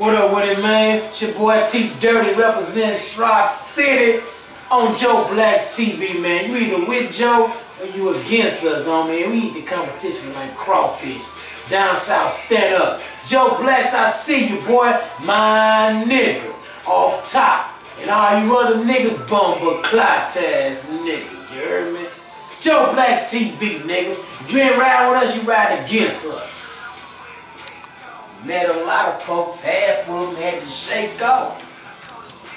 What up with it, man? It's your boy T Dirty representing Shrop City on Joe Blax TV, man. You either with Joe or you against us, homie. We eat the competition like crawfish. Down south, stand up. Joe Blax, I see you, boy. My nigga. Off top. And all you other niggas bum but clot ass niggas, you heard me? Joe Blax TV, nigga. If you ain't ride with us, you ride against us. Met a lot of folks, half of them had to shake off.